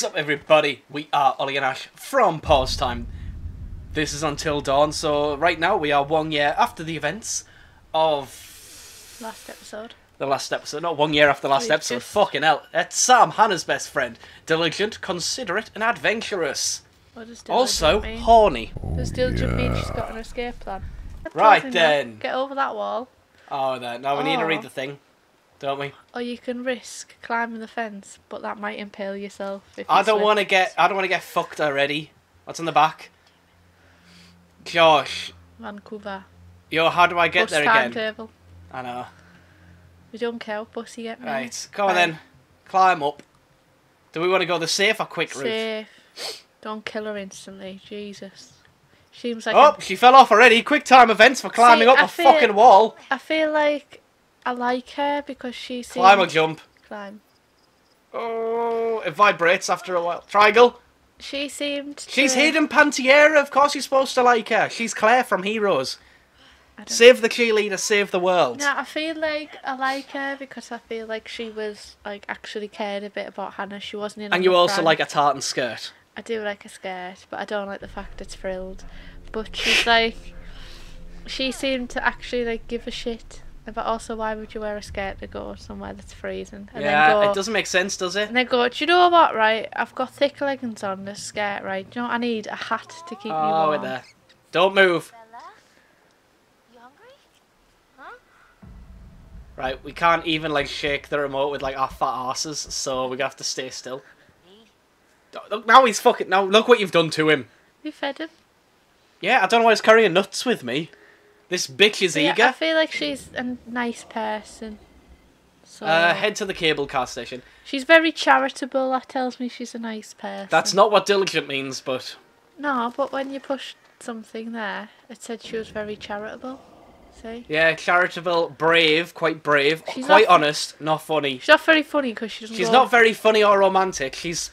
What's up, everybody? We are Ollie and Ash from PawsTime. This is Until Dawn, so right now we are one year after the events of Last episode. the last episode. Not one year after the last We episode. just- Fucking hell. It's Sam, Hannah's best friend. Diligent, considerate, and adventurous. What Also, diligent mean? horny. Does diligent mean she's got an escape plan? That Right tells that. then. Get over that wall, Oh, there. Now we need to Oh. read the thing, don't we? or you can risk climbing the fence, but that might impale yourself. If I you don't want to get. I don't want to get fucked already. What's on the back? Josh, Vancouver. yo, how do I get Bus there again? timetable. I know. We don't care what bus you get. mate. Right, come on Right. then. Climb up. Do we want to go the safe or quick route? Safe. Don't kill her instantly. Jesus. Seems like Oh, she fell off already. Quick time events for climbing See, up I a feel- fucking wall. I feel like I like her because she seems Climb or jump. climb. Oh, it vibrates after a while. Triangle. She seemed. She's to, Hayden Panettiere. Of course you're supposed to like her. She's Claire from Heroes. Save the cheerleader, save the world. No, I feel like I like her because I feel like she was like actually cared a bit about Hannah. She wasn't in. And you also like a tartan skirt. I do like a skirt, but I don't like the fact it's frilled. But she's like, she seemed to actually like give a shit. But also, why would you wear a skirt to go somewhere that's freezing? And yeah, then go, it doesn't make sense, does it? And then go, do you know what? Right, I've got thick leggings on this skirt. Right, do you know what? I need a hat to keep me Oh, warm. we're there. Don't move. You hungry? Huh? Right, we can't even like shake the remote with like our fat asses, so we have to stay still. Oh, Look, now he's fucking. Now look what you've done to him. We fed him. Yeah, I don't know why he's carrying nuts with me. This bitch is yeah, I feel like she's a nice person. So Uh, head to the cable car station. she's very charitable. That tells me she's a nice person. That's not what diligent means, but No, but when you pushed something there, it said she was very charitable. See? yeah, charitable, brave, quite brave, She's quite not- honest, not funny. She's not very funny because she doesn't. She's not very funny or romantic. She's,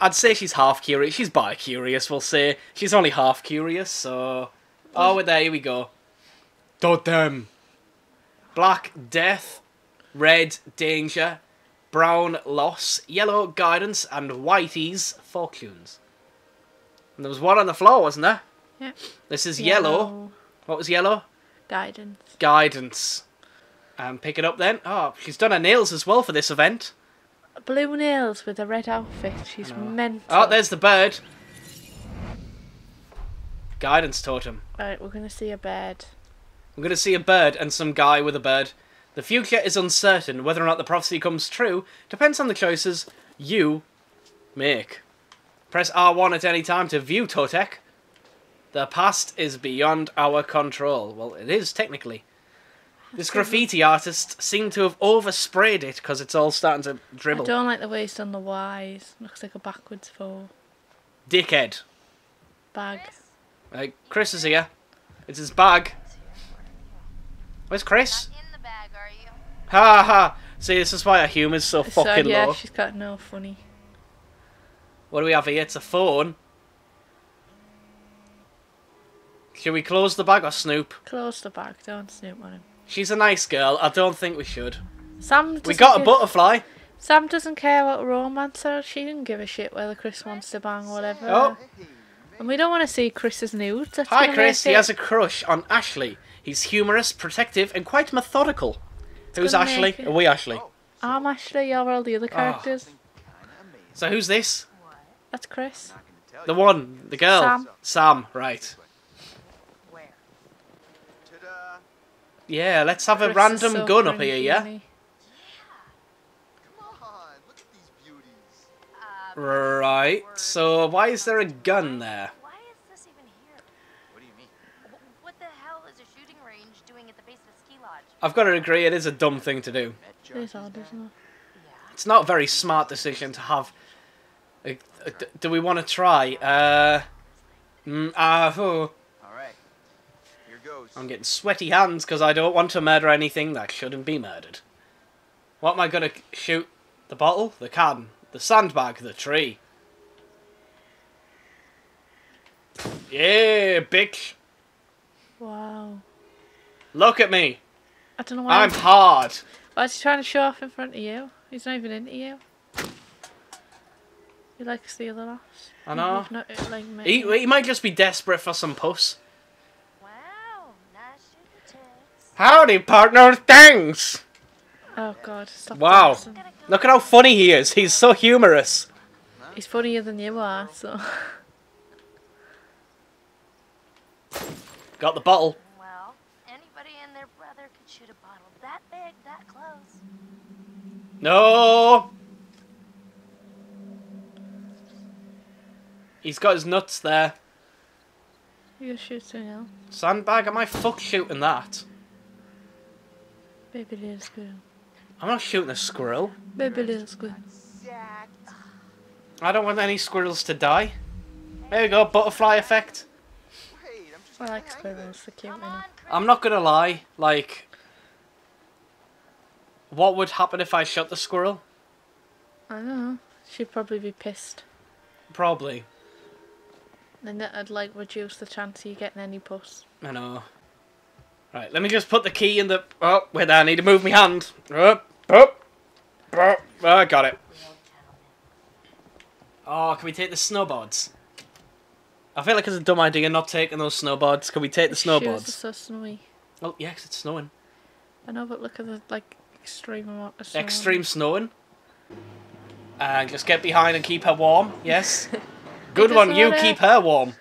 I'd say she's half curious. She's bi-curious, we'll say. She's only half curious, so. Oh, well, there we go. Totem. Black, death. Red, danger. Brown, loss. Yellow, guidance. And whitey's, fortunes. And there was one on the floor, wasn't there? Yeah. This is yellow. What was yellow? Guidance. Guidance. And pick it up then. Oh, she's done her nails as well for this event. Blue nails with a red outfit. She's meant. Oh, there's the bird. Guidance totem. Right, we're gonna see a bird. I'm going to see a bird and some guy with a bird. The future is uncertain. Whether or not the prophecy comes true depends on the choices you make. Press R1 at any time to view Totek. The past is beyond our control. Well, it is technically. This graffiti artist seemed to have oversprayed it because it's all starting to dribble. I don't like the way on the Y's. Looks like a backwards four. Dickhead. Bag. Right, Chris is here. It's his bag. Where's Chris? Not in the bag, are you? Ha ha! See, this is why our humour's so So fucking yeah, low. she's got no funny. What do we have here? It's a phone. Should we close the bag or snoop? Close the bag. Don't snoop on him. She's a nice girl. I don't think we should. Sam. We got a butterfly. Sam doesn't care about romance, so she didn't give a shit whether Chris wants to bang or whatever. Oh. And we don't want to see Chris's nudes. That's Hi, Chris. He has a crush on Ashley. He's humorous, protective, and quite methodical. Who's Ashley? Are we Ashley? Oh, I'm Ashley. You're all the other ah. characters. So who's this? That's Chris. The one, the girl. Sam. Sam, right. Where? Yeah, let's have a Chris is random so gun up here, yeah? isn't? Come on, look at these beauties. Right. So why is there a gun there? Why is this even here? What do you mean? Wh- What the hell is a shooting range doing at the base of a ski lodge? I've got to agree, it is a dumb thing to do. It is odd, isn't it? It's not a very smart decision to have. uh, d- do we want to try? Uh, mm, uh, oh, All right. Here goes. I'm getting sweaty hands because I don't want to murder anything that shouldn't be murdered. What am I gonna shoot? The bottle, the can, the sandbag, the tree. Yeah, bitch. Wow. Look at me. I don't know why. I'm hard. Why is he trying to show off in front of you? He's not even into you. He likes the other lass. I know. You've not, uh, like, met He, he might just be desperate for some puss. Wow, nice tits. Howdy, partner. Thanks. Oh god, stop Wow. dancing. Look at how funny he is. He's so humorous. He's funnier than you are, so. Got the bottle. Well, anybody and their brother could shoot a bottle that big, that close. No. He's got his nuts there. You're shooting now. Sandbag, am I fuck shooting that? Baby little squirrel. I'm not shooting a squirrel. Baby little squirrel. I don't want any squirrels to die. There we go, butterfly effect. I'm just I getting like the hang of squirrels, they're cute, Come you know. on, I'm not gonna lie, like... What would happen if I shot the squirrel? I don't know. She'd probably be pissed. Probably. And that'd like reduce the chance of you getting any puss. I know. Right, let me just put the key in the... Oh, wait there, I need to move my hand. Up, up, up. Oh, I got it. Oh, can we take the snowboards? I feel like it's a dumb idea not taking those snowboards. Can we take the Shoes are snowboards? so snowy. Oh, yes, it's snowing. I know, but look at the like extreme amount of snow. Extreme snowing. And just get behind and keep her warm. Yes. Good one. You wanna- keep her warm.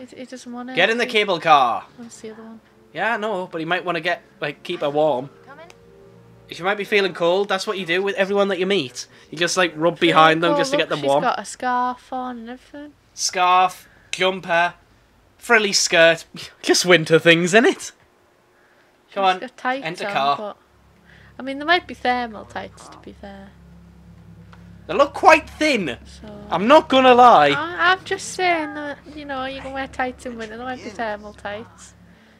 It, it doesn't want to. Get in the cable car. What's the other one? Yeah, no, but you might want to get like keep her warm. Coming? If you might be feeling cold, that's what you do with everyone that you meet. You just like rub behind them Oh, just to get them she's warm. got a scarf on and everything. Scarf, jumper, frilly skirt, just winter things, in it? Come She's on, enter on, car. But, I mean, there might be thermal tights to be fair. They look quite thin. So I'm not gonna lie. I, I'm just saying that you know you can wear tights in winter. There might be thermal tights.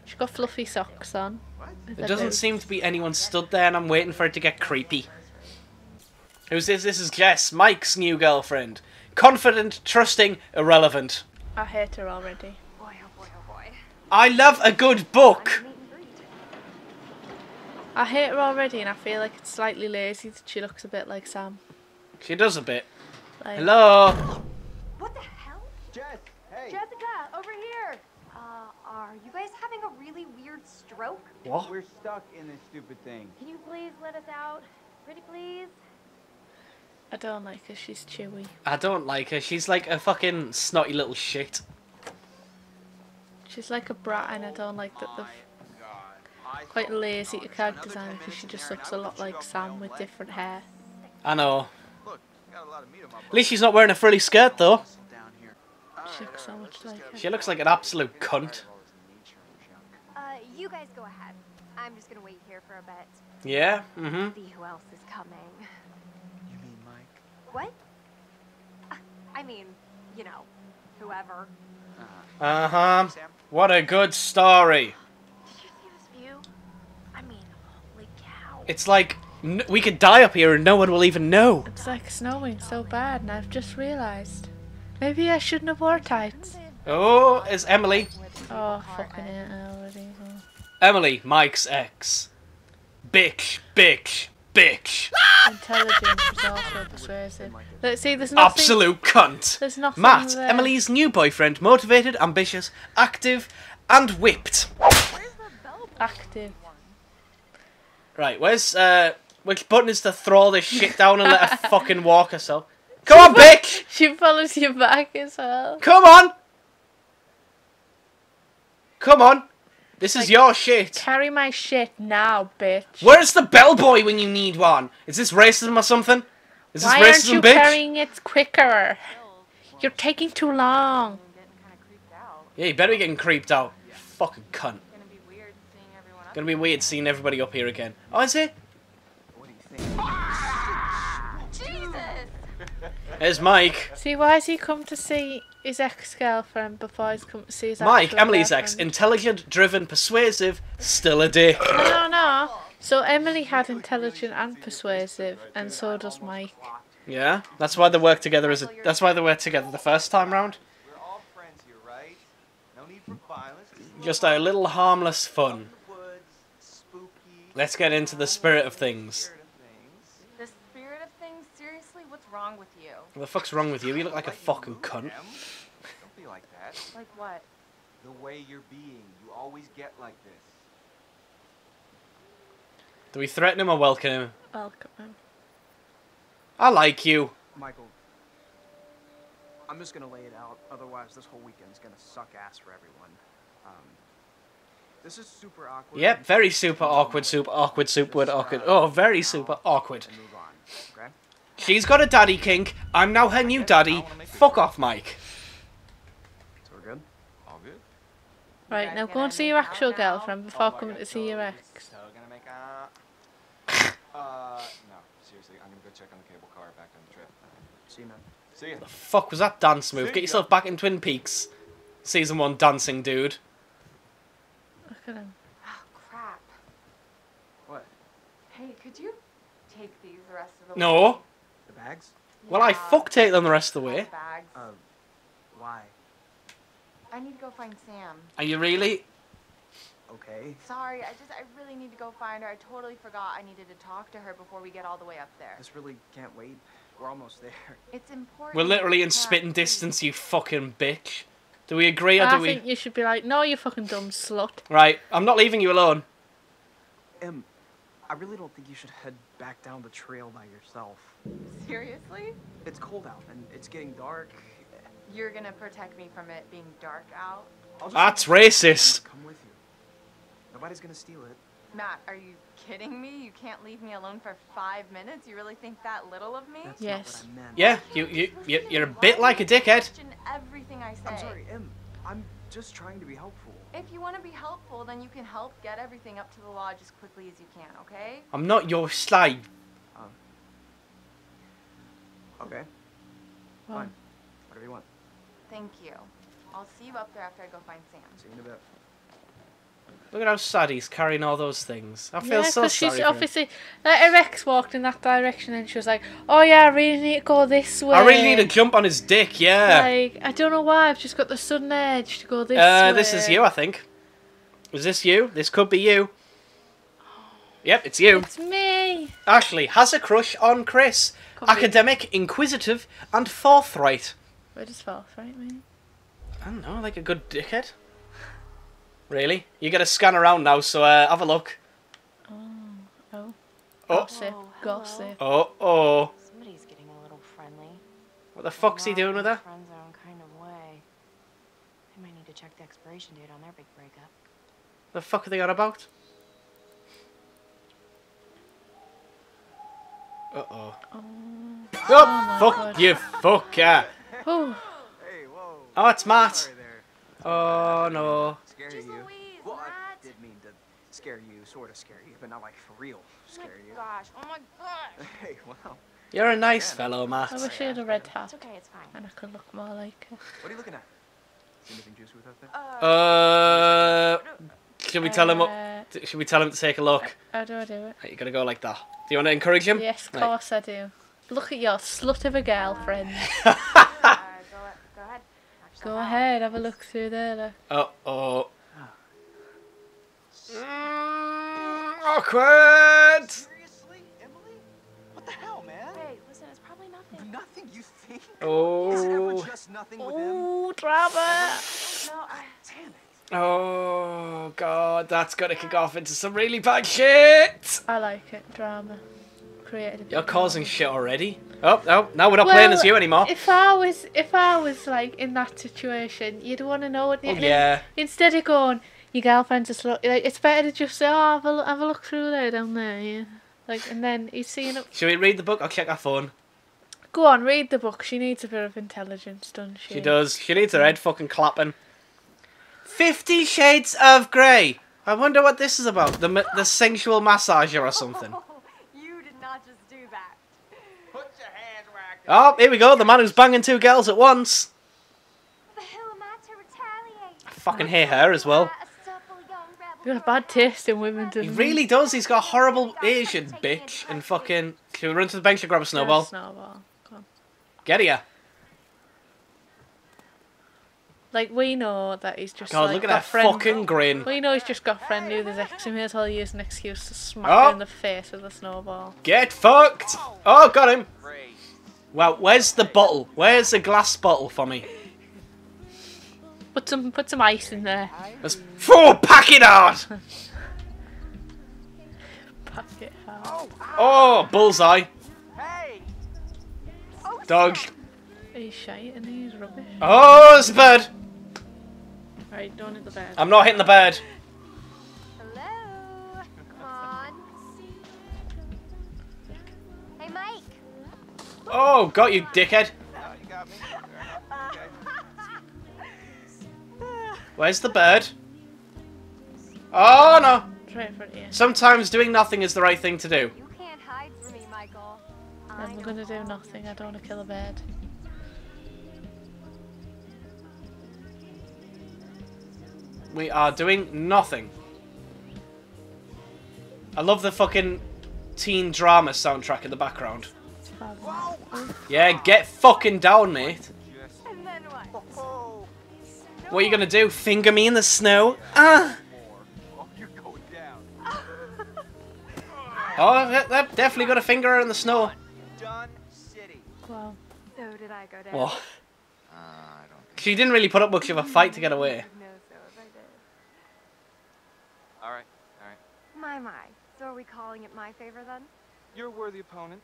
She's got fluffy socks on. with There doesn't boots. seem to be anyone stood there, and I'm waiting for it to get creepy. Who's this? This is Jess, Mike's new girlfriend. Confident, trusting, irrelevant. I hate her already. Boy, oh boy, oh boy. I love a good book. Meet and greet. I hate her already, and I feel like it's slightly lazy that she looks a bit like Sam. She does a bit. Like, Hello. What the hell? Jess, hey. Jessica, over here. Uh, are you guys having a really weird stroke? What? We're stuck in this stupid thing. Can you please let us out? Pretty please? I don't like her. She's chewy. I don't like her. She's like a fucking snotty little shit. She's like a brat, and I don't like that they've quite lazy to character design because she just looks a lot like Sam with different hair. I know. Look, got a lot of meat on my At least she's not wearing a frilly skirt though. She looks so much like her. She looks like an absolute cunt. Uh, you guys go ahead. I'm just gonna wait here for a bit. Yeah. Mm-hmm. See who else is coming. You mean Mike? What? I mean, you know, whoever. Uh huh. What a good story. Did you see this view? I mean, holy cow. It's like n- we could die up here and no one will even know. It's like snowing so bad, and I've just realised. Maybe I shouldn't have wore tights. Oh, it's Emily. Oh, fucking it already. Emily, Mike's ex. Bitch, bitch, bitch. Intelligent, resourceful, persuasive. Let's see, there's nothing. Absolute cunt. There's nothing Matt, there. Emily's new boyfriend, motivated, ambitious, active, and whipped. active. Right, where's uh which button is to throw this shit down and let her fucking walk herself? Come on, bitch! She follows you back as well. Come on! Come on! This is your shit. Carry my shit now, bitch. Where's the bellboy when you need one? Is this racism or something? Is this Why aren't racism, you bitch? carrying it quicker? You're taking too long. Yeah, you better be getting creeped out. You fucking cunt. Gonna be weird seeing everybody up here again. Oh, is it? What do you think? Jesus! There's Mike. See, why has he come to see his ex-girlfriend before he's come to see his Mike, Emily's ex. Intelligent, driven, persuasive, still a dick. No, no, no. So Emily had intelligent and persuasive, and so does Mike. Yeah, that's why they work together as a. That's why they work together the first time round. We're all friends here, right? No need for violence. Just a little harmless fun. The woods, spooky. Let's get into the spirit of things. Spirit of things. The spirit of things? Seriously? what's wrong with you. What the fuck's wrong with you? You look like a fucking cunt. Don't be like that. Like what? The way you're being, you always get like this. Do we threaten him or welcome him? Welcome him. I like you. Michael, I'm just gonna lay it out. Otherwise, this whole weekend's gonna suck ass for everyone. Um, this is super awkward. Yep, very super awkward, super awkward, super Just, awkward. Oh, very super awkward. And move on. Okay. She's got a daddy kink. I'm now her new daddy. Fuck off, Mike. So we're good. All good? Right, now go and see your actual girlfriend before Oh my coming to see your so ex. you're So gonna make out? uh, no. Seriously, I'm gonna go check on the cable car back on the trip. See you, man. See ya. Fuck was that dance move? See Get ya. yourself back in Twin Peaks. Season one dancing dude. Look at him. Oh crap. What? Hey, could you take these the rest of the No. way? The bags? Well, I fuck take them the rest of the way. the Bags. Uh, why? I need to go find Sam. Are you really? Okay. Sorry, I just I really need to go find her. I totally forgot I needed to talk to her before we get all the way up there. This really can't wait. We're almost there. It's important. We're literally in Yeah, spitting distance, you fucking bitch. Do we agree or I do we? I think you should be like, no, you fucking dumb slut. Right, I'm not leaving you alone. Em, I really don't think you should head back down the trail by yourself. Seriously? It's cold out and it's getting dark. You're gonna protect me from it being dark out? I'll just That's racist. Come with you. Nobody's gonna steal it. Matt, are you kidding me? You can't leave me alone for five minutes? You really think that little of me? That's Yes. not what I meant. Yeah, you you you- you're a bit like a dickhead. Question everything I say. I'm sorry, Em. I'm just trying to be helpful. If you want to be helpful, then you can help get everything up to the lodge as quickly as you can, okay? I'm not your slave. Um. Okay. Well, Fine. Whatever you want. Thank you. I'll see you up there after I go find Sam. See you in a bit. Look at how sad he's carrying all those things. I feel yeah, so sorry. she's obviously like her ex walked in that direction and she was like, "Oh yeah, I really need to go this way." I really need to jump on his dick. Yeah. Like I don't know why I've just got the sudden urge to go this uh, way. this is you, I think. Is this you? This could be you. Yep, it's you. It's me. Ashley has a crush on Chris. Could be. Academic, inquisitive, and forthright. Where does false right me? I don't know, like a good dickhead. Really? You get a scan around now, so uh, have a look. Oh, oh, Oh, gossip, Oh, gossip. oh, oh. Somebody's getting a little friendly. What the fuck's he doing with her? Friend zone kind of way. They might need to check the expiration date on their big breakup. The fuck are they on about? Uh oh. Oh, Oh, my fuck God. you, fucker. oh, Hey, whoa. Oh, it's Matt. Oh no. Scare Jeez you. Louise, well, I did mean to scare you, sort of scare you, but not like for real scare you. Gosh, oh my gosh. Hey, wow. You're a nice Yeah, fellow, Matt. I wish you had a red hat It's okay, it's fine. and I could look more like her. What are you looking at? See anything juicy with that there? Uh, should we tell him? What, Uh, should we tell him to take a look? How do I do it? Right, you gotta go like that. Do you want to encourage him? Yes, of Right. course I do. Look at your slut of a girlfriend. Uh, go, go ahead. Knock yourself Go ahead, have a look through there. Look. Oh oh. Mm, awkward. Seriously, Emily? What the hell, man? Hey, listen, it's probably nothing. Nothing, you think? Oh. Is it Oh. ever just nothing with him? Oh, drama! No, I, Damn it. Oh god, that's gonna kick off into some really bad shit. I like it, drama. Created a You're causing shit already. Oh no, now we're not playing as you anymore. If I was, if I was like in that situation, you'd want to know. wouldn't Oh you? yeah. Instead of going, your girlfriend's just look like it's better to just say, oh, have a look, have a look through there down there, yeah. Like, and then he's seeing it. Should we read the book? I'll check our phone. Go on, read the book. She needs a bit of intelligence, doesn't she? She does. She needs her head fucking clapping. Fifty Shades of Grey. I wonder what this is about. The the sensual massager or something. You did not just do that. Put your hands where I can Oh, here we go. The man who's banging two girls at once. The hell am I to retaliate? I fucking hate her as well. A supple young rebel You have bad taste in women, He doesn't really does. He's got a horrible Asian bitch and fucking. Should we run to the bench and grab a Yeah, snowball? snowball. Go on. Get here. Like we know that he's just God, like look at that friend. fucking grin. We know he's just got a friend who there's ex. He may as well use an excuse to smack Oh. her in the face with a snowball. Get fucked. Oh, got him. Great. Well, where's the bottle? Where's the glass bottle for me? Put some put some ice in there. Let's four pack it out. Pack it hard. Oh, bullseye. Hey! Dog. He's shite and he's rubbish. Oh, there's a bird. Right, don't hit the bed. I'm not hitting the bird. Oh, got you, dickhead. You got me. Fair enough. Okay. Where's the bird? Oh no. It's right in front of you. Sometimes doing nothing is the right thing to do. You can't hide from me, Michael. I I'm gonna do nothing. I don't want to kill a bird. We are doing nothing. I love the fucking teen drama soundtrack in the background. It's. Yeah, get fucking down, mate. And then what? What are you gonna do? Finger me in the snow? Ah! Oh, you're going down. Oh, that, that definitely got a finger her in the snow. Done city. Wow. So did I go down. I don't think. she didn't really put up much of a fight to get away. No, so if I did. All right, all right. My, my. So are we calling it my favor then? You're a worthy opponent,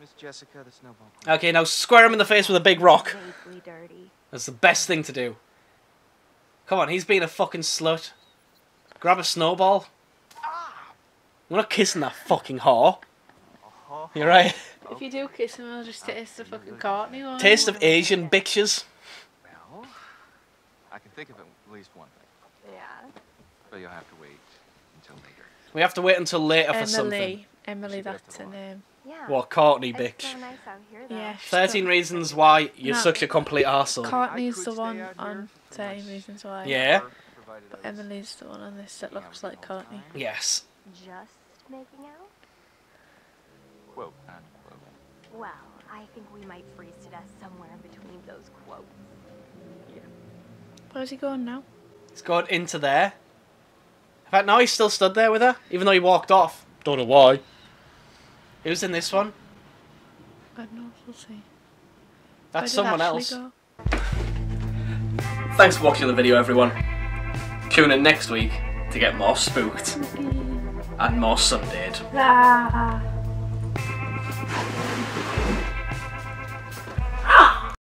Miss Jessica, the snowball. Okay, now square him in the face with a big rock. Vaguely dirty. That's the best thing to do. Come on, he's being a fucking slut. Grab a snowball. We're not kissing that fucking whore. Oh, You're right. If you do kiss him, I'll just taste the fucking Courtney one. Taste of Asian bitches. Well, I can think of at least one thing, Yeah. but you'll have to wait until later. We have to wait until later for something. Emily. Emily, that's her name. Yeah. What, Courtney, It's bitch? so nice out here. Yeah. 13 reasons why you're No. such a complete arsehole. Courtney's could the one on 13 much Reasons Why. Yeah. Or provided I was Emily's the one on this that looks with like you all the Courtney. time. Yes. Just making out? Quote, not quote. Well, I think we might freeze to death somewhere in between those quotes. Yeah. Where's he going now? He's gone into there. In fact, now he's still stood there with her, even though he walked off. Don't know why. Who's in this one? I don't know. We'll see. That's someone Ashley else. go? Thanks for watching the video, everyone. Tune in next week to get more spooked and more Sundayed. Ah.